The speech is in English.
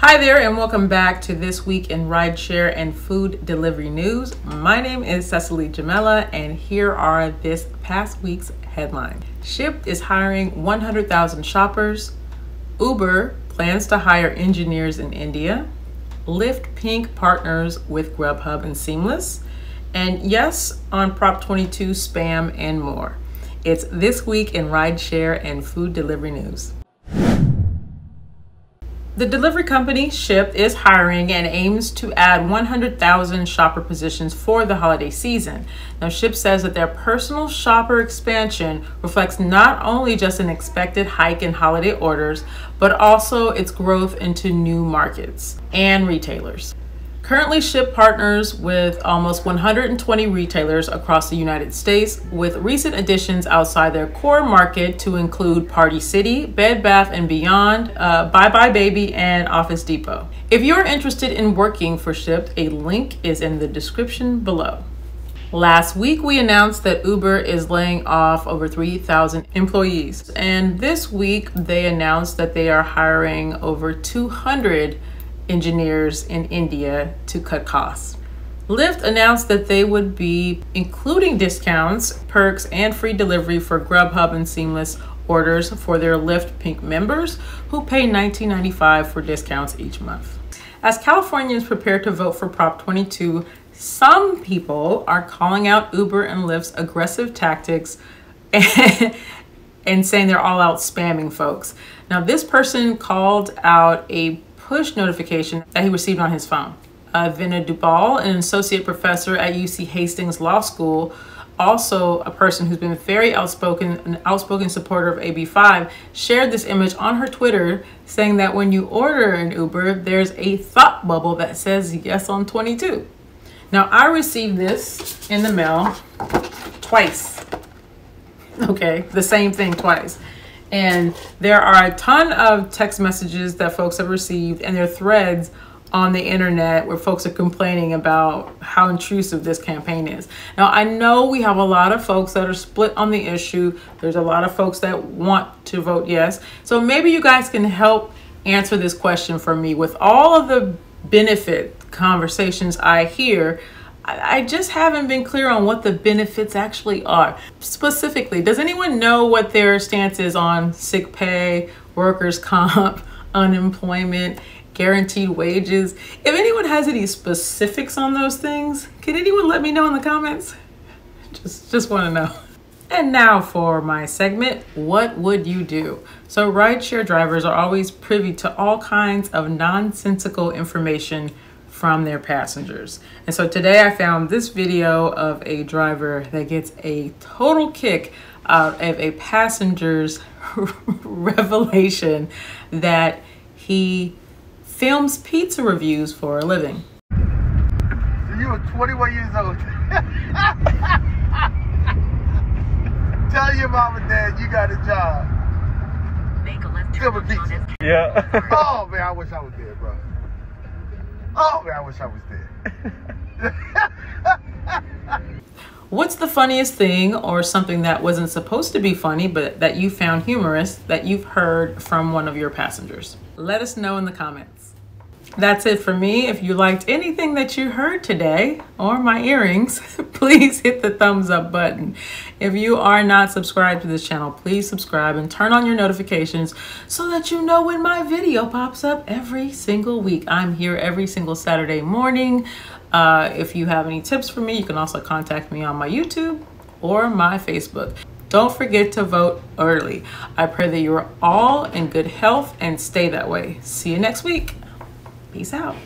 Hi there, and welcome back to This Week in Rideshare and Food Delivery News. My name is Cecily Jamela, and here are this past week's headlines Shipt is hiring 100,000 shoppers, Uber plans to hire engineers in India, Lyft Pink partners with Grubhub and Seamless, and yes, on Prop 22 spam and more. It's This Week in Rideshare and Food Delivery News. The delivery company Shipt is hiring and aims to add 100,000 shopper positions for the holiday season. Now, Shipt says that their personal shopper expansion reflects not only just an expected hike in holiday orders, but also its growth into new markets and retailers. Currently, Shipt partners with almost 120 retailers across the United States, with recent additions outside their core market to include Party City, Bed Bath & Beyond, uh, Buy Buy Baby, and Office Depot. If you're interested in working for Shipt, a link is in the description below. Last week, we announced that Uber is laying off over 3,000 employees. And this week, they announced that they are hiring over 200 engineers in India to cut costs. Lyft announced that they would be including discounts, perks, and free delivery for Grubhub and Seamless orders for their Lyft Pink members who pay $19.95 for discounts each month. As Californians prepare to vote for Prop 22, some people are calling out Uber and Lyft's aggressive tactics and, and saying they're all out spamming folks. Now, this person called out a push notification that he received on his phone. Uh, Dubal, an associate professor at UC Hastings Law School, also a person who's been very outspoken, an outspoken supporter of AB5, shared this image on her Twitter saying that when you order an Uber, there's a thought bubble that says yes on 22. Now, I received this in the mail twice. Okay, the same thing twice. And there are a ton of text messages that folks have received, and there are threads on the internet where folks are complaining about how intrusive this campaign is. Now, I know we have a lot of folks that are split on the issue. There's a lot of folks that want to vote yes. So maybe you guys can help answer this question for me. With all of the benefit conversations I hear, I just haven't been clear on what the benefits actually are. Specifically, does anyone know what their stance is on sick pay, workers' comp, unemployment, guaranteed wages? If anyone has any specifics on those things, can anyone let me know in the comments? Just, just want to know. And now for my segment, What Would You Do? So, rideshare drivers are always privy to all kinds of nonsensical information from their passengers. And so today I found this video of a driver that gets a total kick out of a passenger's revelation that he films pizza reviews for a living. So you are 21 years old. Tell your mom and dad you got a job. Make a left turn pizza. Yeah. Oh man, I wish I was there, bro. Oh I wish I was there. What's the funniest thing or something that wasn't supposed to be funny but that you found humorous that you've heard from one of your passengers? Let us know in the comments. That's it for me. If you liked anything that you heard today or my earrings, please hit the thumbs up button. If you are not subscribed to this channel, please subscribe and turn on your notifications so that you know when my video pops up every single week. I'm here every single Saturday morning. Uh, if you have any tips for me, you can also contact me on my YouTube or my Facebook. Don't forget to vote early. I pray that you are all in good health and stay that way. See you next week. Peace out.